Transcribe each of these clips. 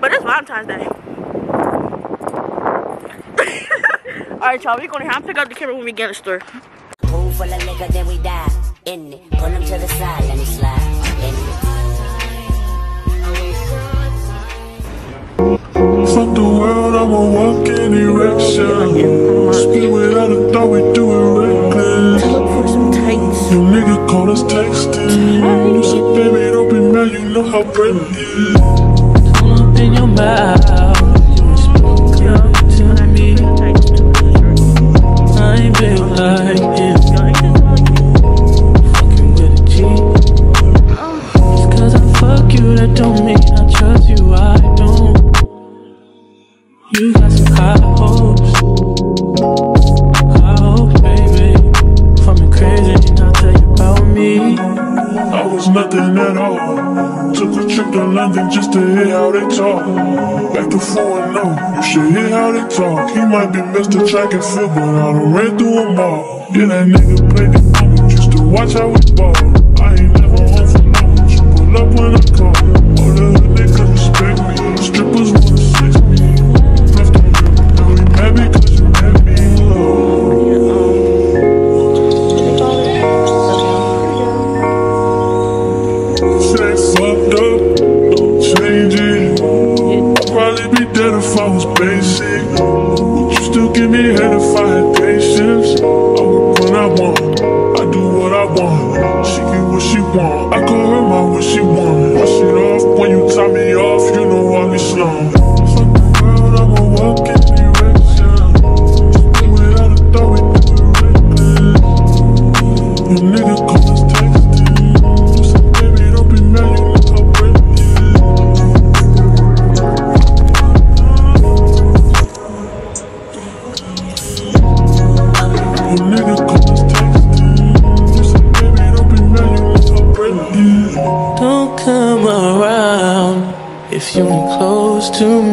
But it's Valentine's Day. Alright, y'all, We're gonna have to pick up the camera when we get a store. Pool full of liquor, then we die. In it. Pull him to the side, let me slide. Fuck the world, I'ma walk any direction. Speed without a thought, we do it reckless. You nigga call us texting. You said, baby, don't be mad, you know how pretty my. He might be Mr. Track and Field, but I done ran through them all. Yeah, that nigga played the game just to watch how we ball.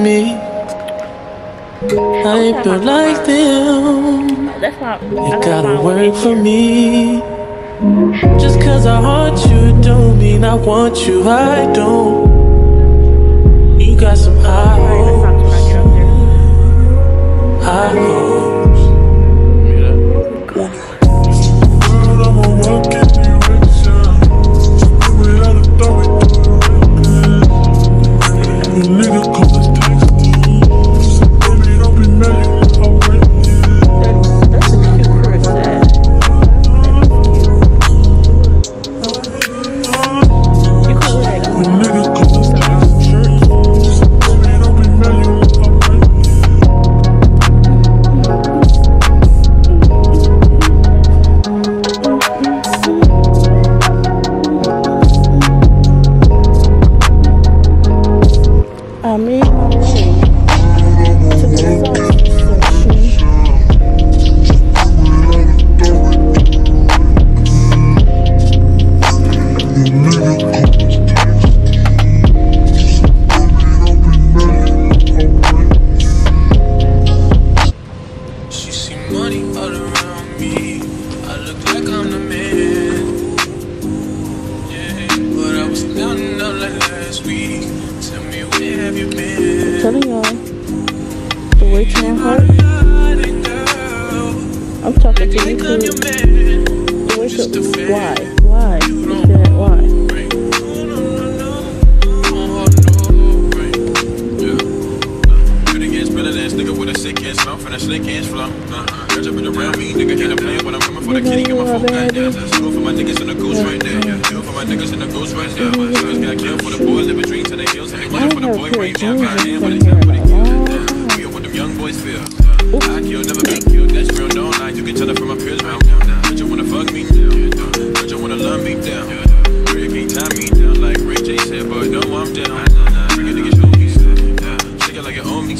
me. I ain't built like them. You gotta work for me. Just cause I haunt you don't mean I want you. I don't. You got some high hopes. High hopes. I kill, never been killed. That's real, no lie. You can tell it from my pills. Don't you wanna fuck me? Don't you wanna love me down? Rick ain't tie me down like Ray J said, but no, I'm down. Bring nigga show me. Shake it like I the.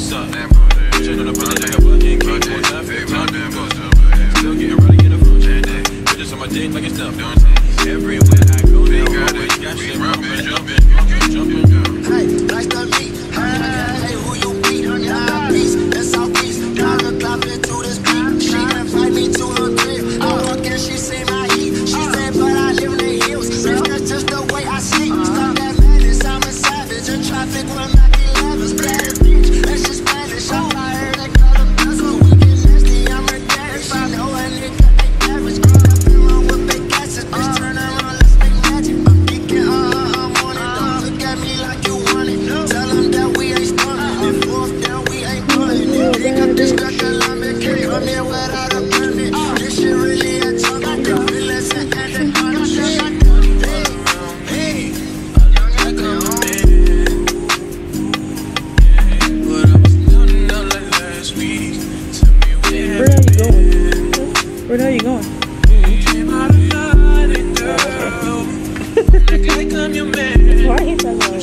not. Time. Still getting ready in the on my dick like it's nothing. Everywhere I go, they always got shit. Jumping, jumping, jumping high like the meat. High.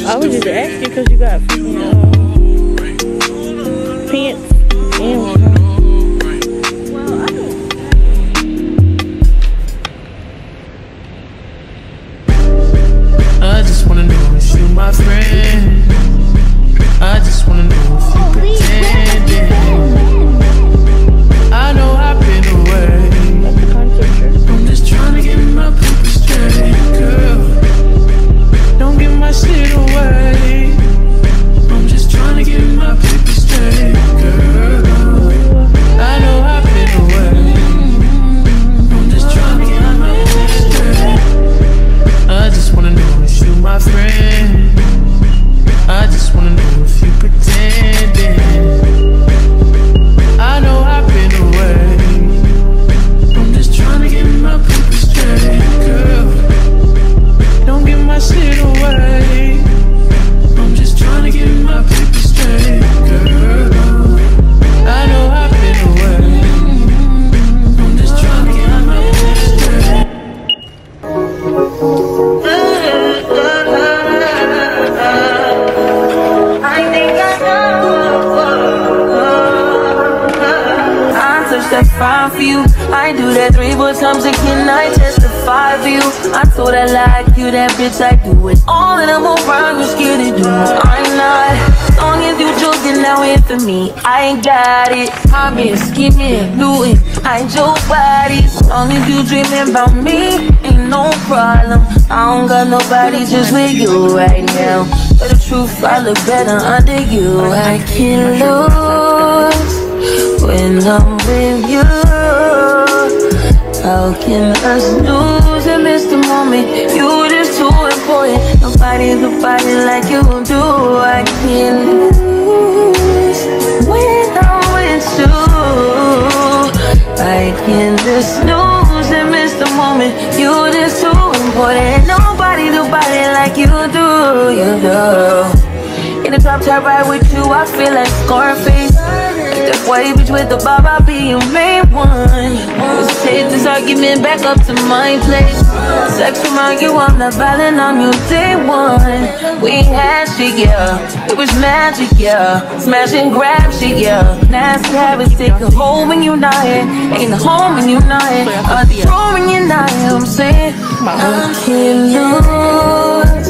I you was just asking because you got freaking uh, pants I ain't got it. I'm in scheming, looting. I ain't your body. Long as you dreaming about me, ain't no problem. I don't got nobody just with you right now. But the truth, I look better under you. I can't lose when I'm with you. How can us lose and miss the moment? You just too important. Nobody's nobody like you do. I can't I miss the moment. You just too important. Nobody, nobody like you do. You do. In the top top ride with you, I feel like Scarface. That white bitch with the bob, I'll be your main one. Let's take this argument back up to my place. Sex around you, I'm not violent on you day one. We had shit, yeah. It was magic, yeah. Smash and grab shit, yeah. Nasty habits take a home when you're not here. Ain't a home when you're not here. A throne when you're not here. I'm saying I can't lose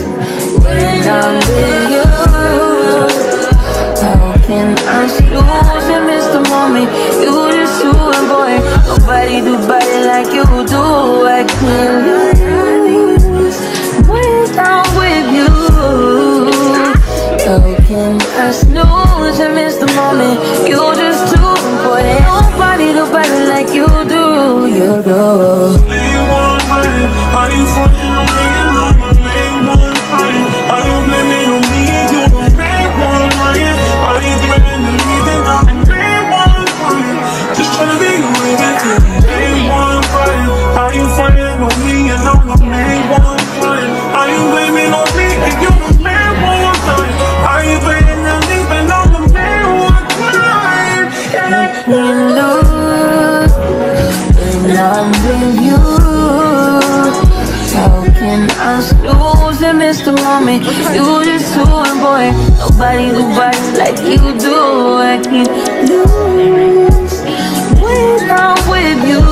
when I'm with you. Moment? You just too important. Nobody do body like you do. I can't lose when I'm with you.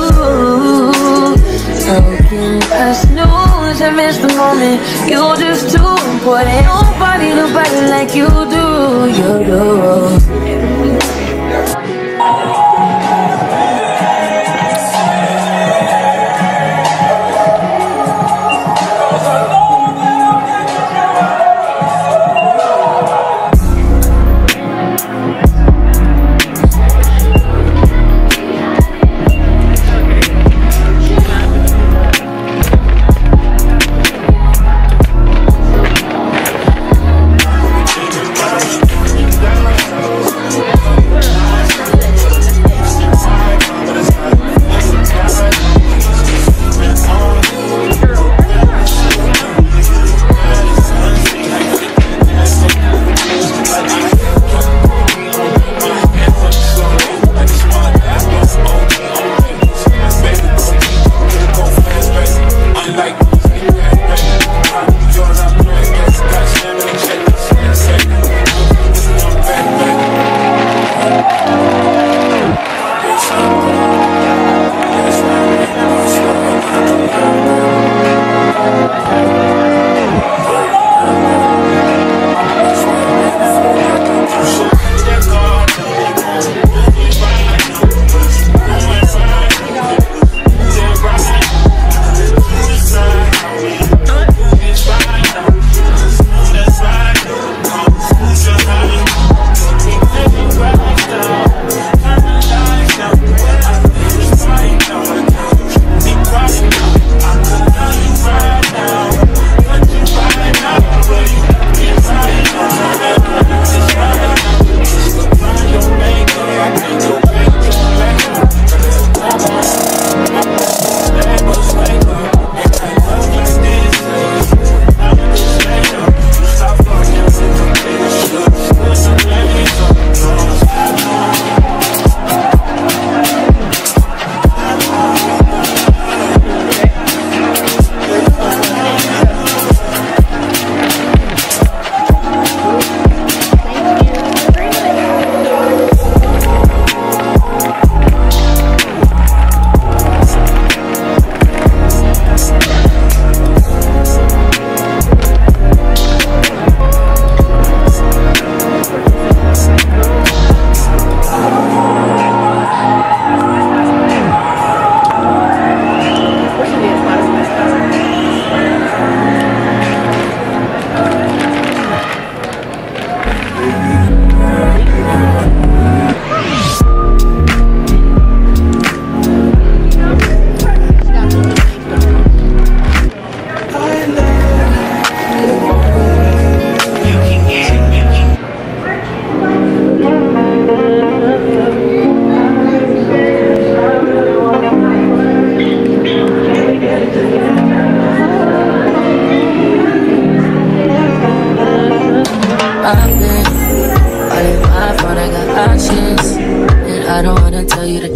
How can I snooze and miss the moment? You just too important. Nobody do body like you do. You do.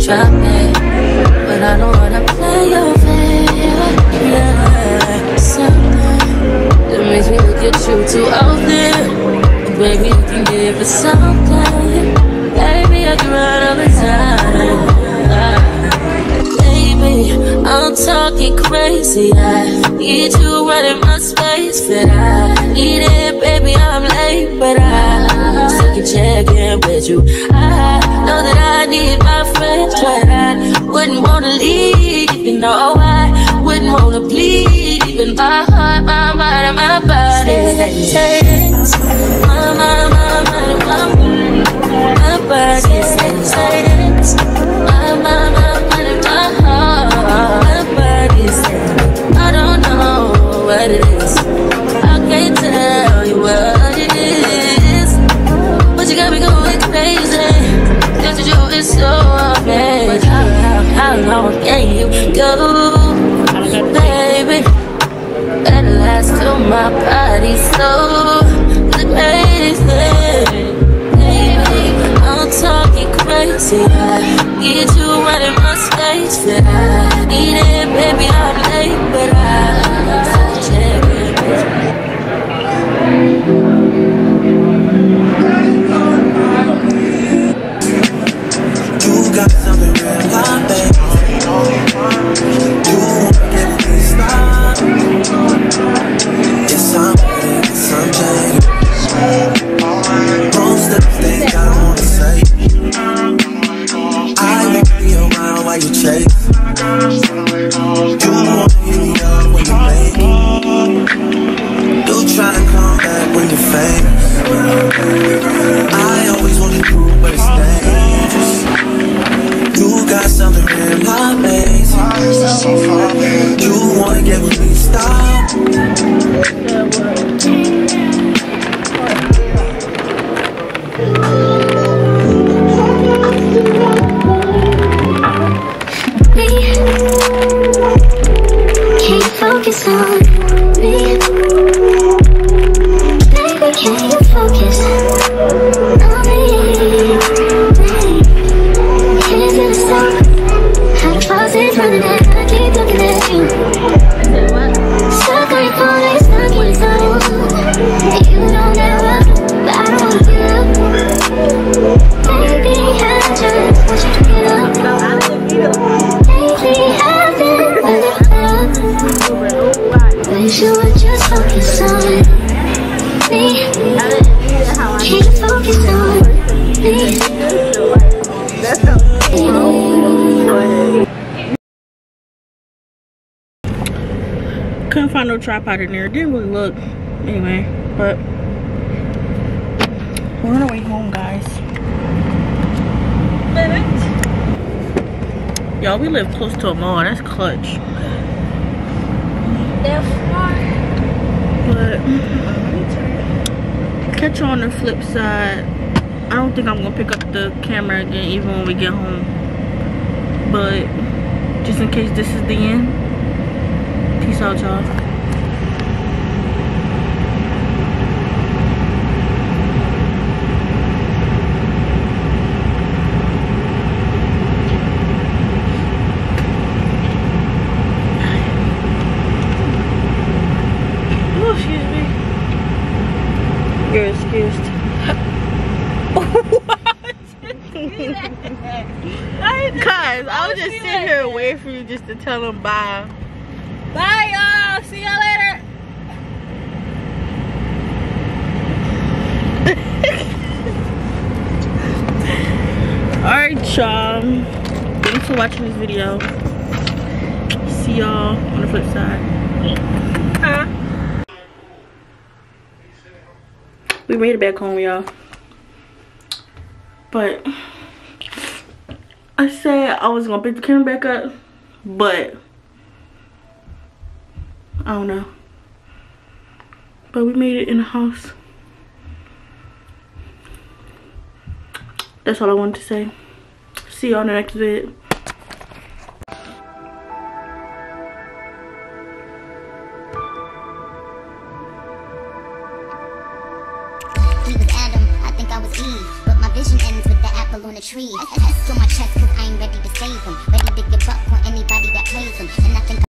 Drop it. But I don't wanna play your favorite. Something that makes me look at you too often. Baby, you can give it something. Baby, I can run all the time. I'm talking crazy. I need you running my space, but I need it, baby. I'm late, but I still can check in with you. I know that I need my friends, but I wouldn't wanna leave. You know I wouldn't wanna bleed, even my heart, my mind, and my body. My, my, my, my, my, my body can you go, baby? Last, till my body's so crazy. Baby, I'm talking crazy. I need you running my space. I need it, baby. I'm no tripod in there. Didn't really look. Anyway, but we're on our way home, guys. Y'all, we live close to a mall. That's clutch. But catch you on the flip side. I don't think I'm gonna pick up the camera again, even when we get home. But just in case this is the end, peace out, y'all. Oh, excuse me. You're excused. Cause I was just sitting here waiting for you just to tell them bye. Bye, y'all. See y'all later. Alright, y'all. Thanks for watching this video. See y'all on the flip side. We made it back home, y'all. But I said I was gonna pick the camera back up, but I don't know. But we made it in the house. That's all I wanted to say. See y'all in the next vid. Adam, I think I was Eve. But my vision ends with the apple on the tree.